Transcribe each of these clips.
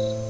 Peace.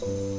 Bye.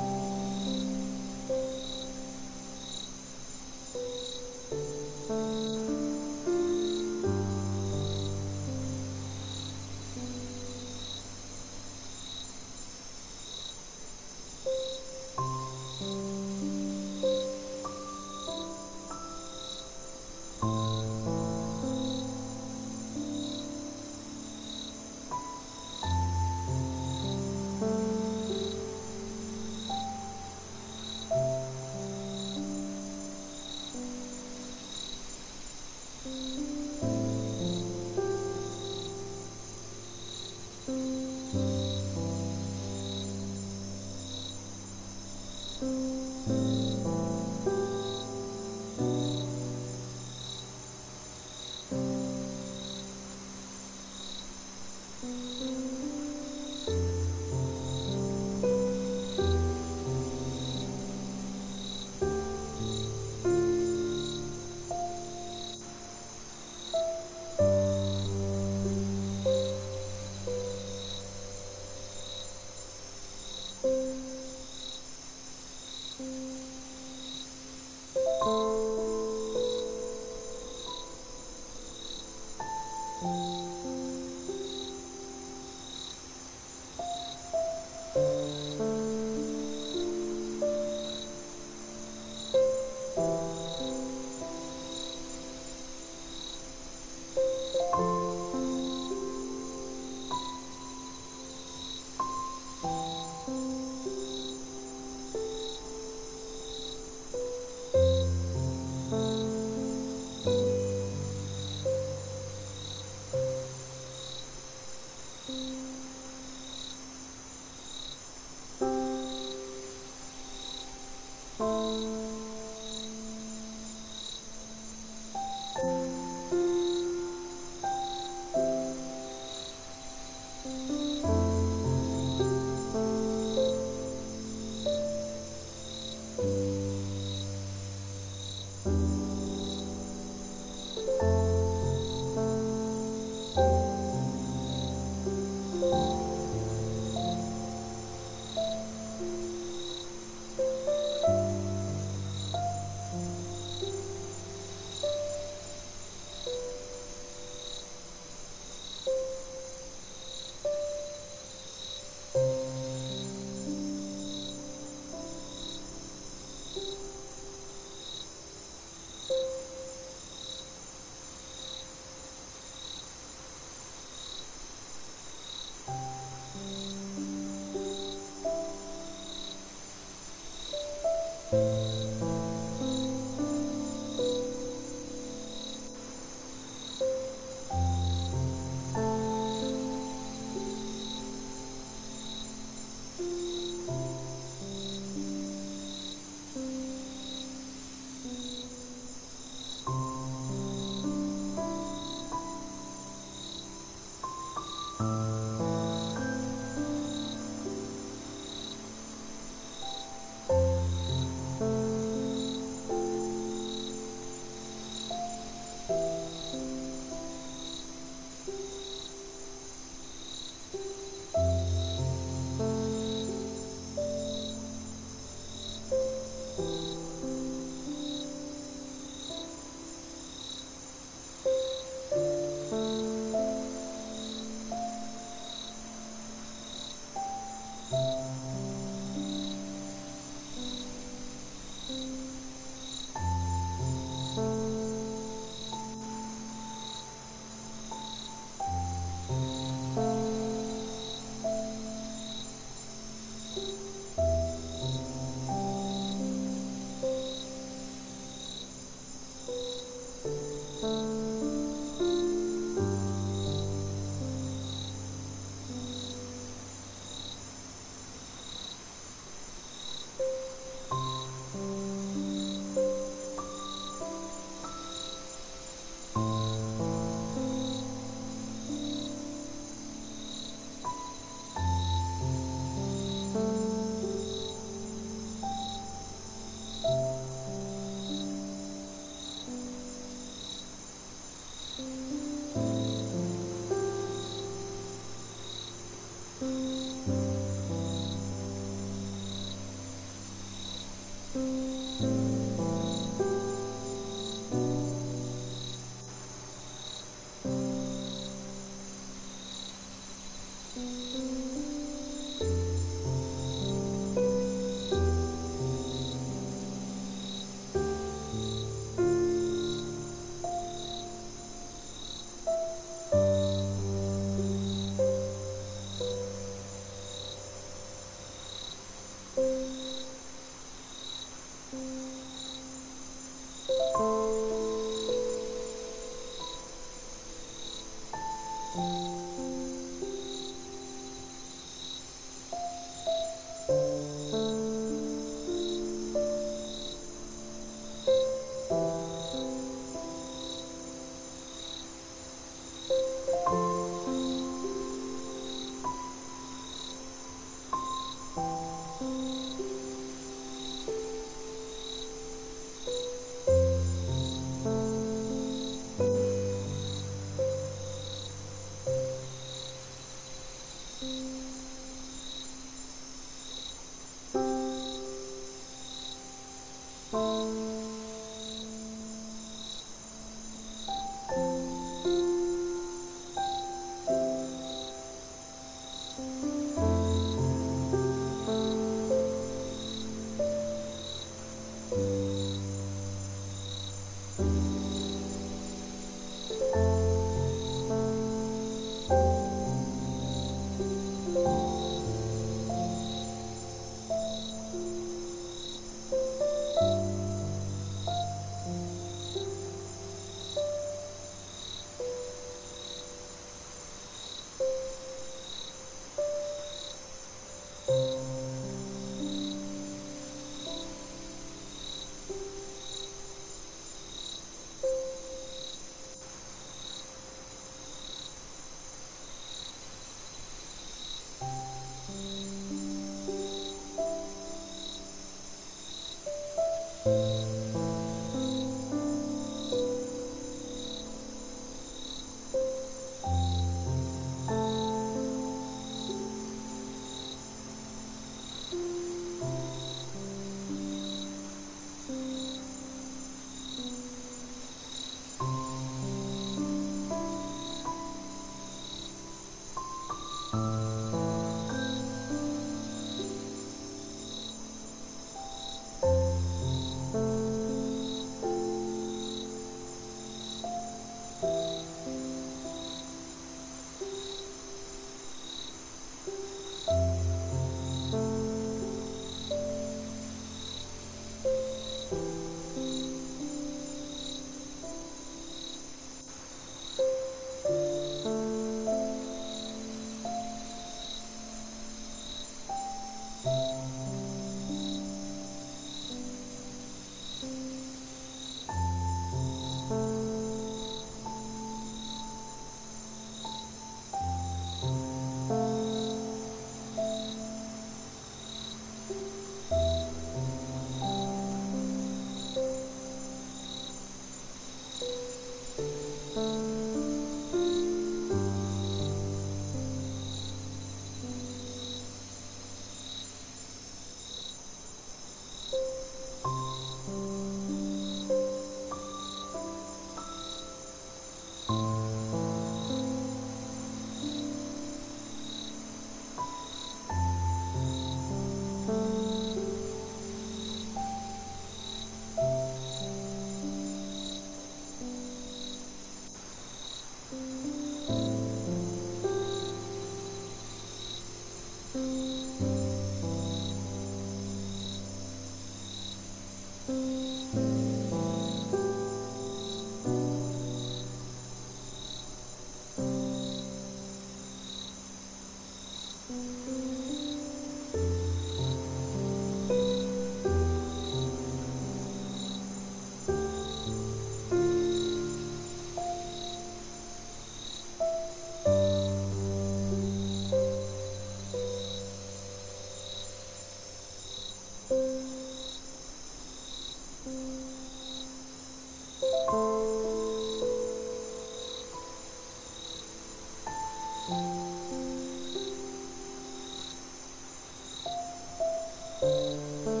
Música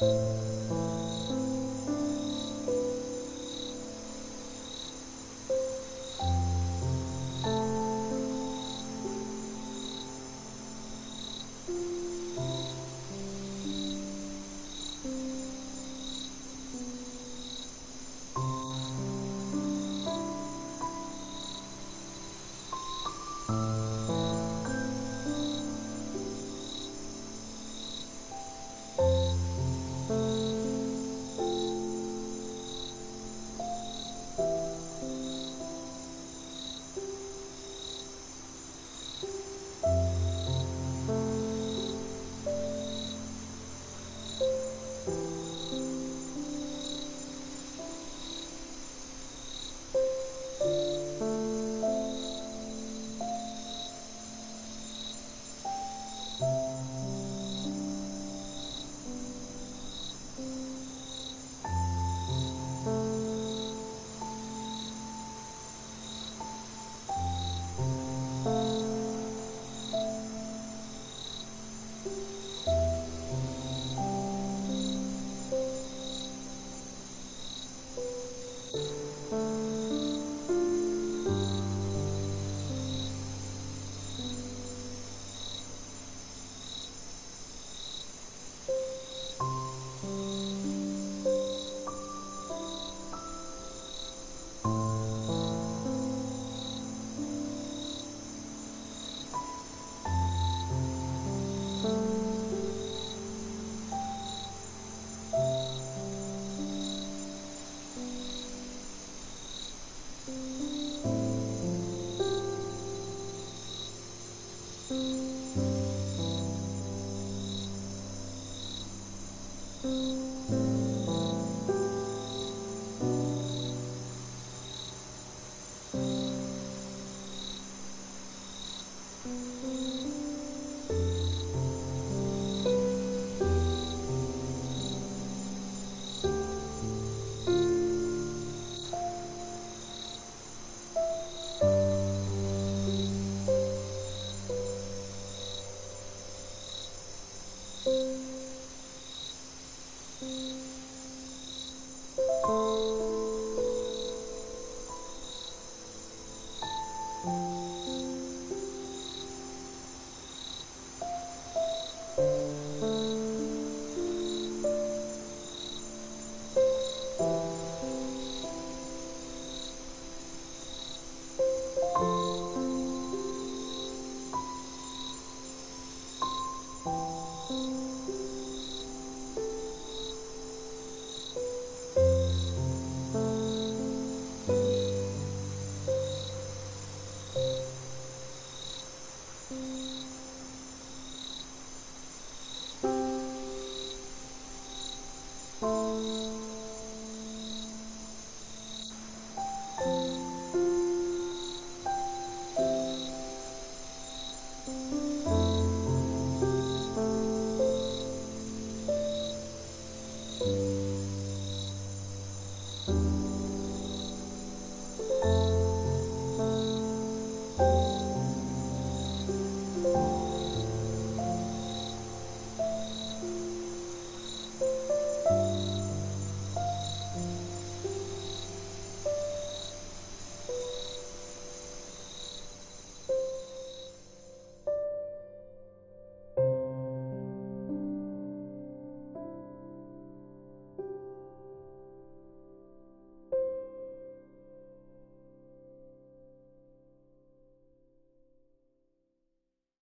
Música